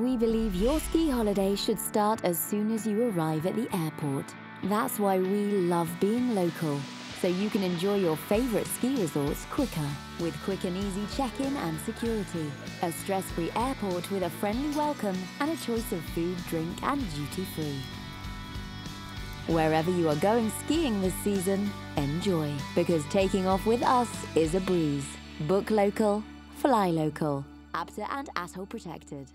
We believe your ski holiday should start as soon as you arrive at the airport. That's why we love being local, so you can enjoy your favorite ski resorts quicker with quick and easy check-in and security, a stress-free airport with a friendly welcome and a choice of food, drink and duty-free. Wherever you are going skiing this season, enjoy, because taking off with us is a breeze. Book local, fly local. ABTA and ATOL protected.